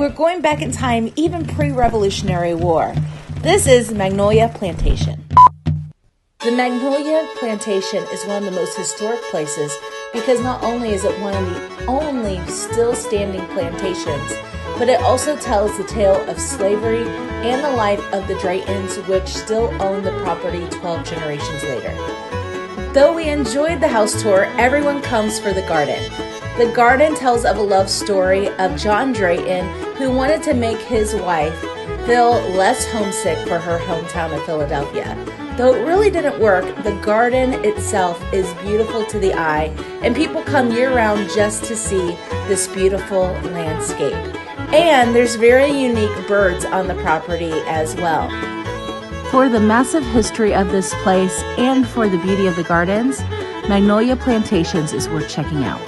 we're going back in time, even pre Revolutionary War. This is Magnolia Plantation. The Magnolia Plantation is one of the most historic places because not only is it one of the only still standing plantations, but it also tells the tale of slavery and the life of the Draytons, which still own the property 12 generations later. Though we enjoyed the house tour, everyone comes for the garden. The garden tells of a love story of John Drayton, who wanted to make his wife feel less homesick for her hometown of Philadelphia. Though it really didn't work, the garden itself is beautiful to the eye, and people come year round just to see this beautiful landscape. And there's very unique birds on the property as well. For the massive history of this place and for the beauty of the gardens, Magnolia Plantations is worth checking out.